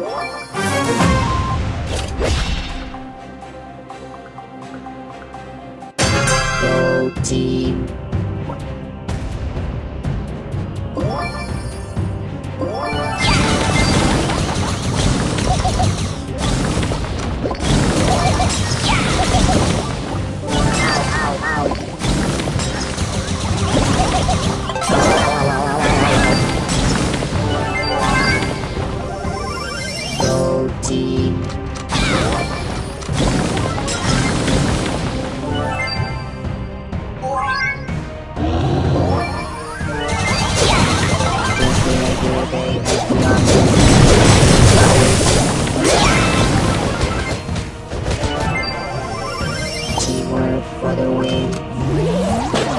Go team! Teamwork for the win.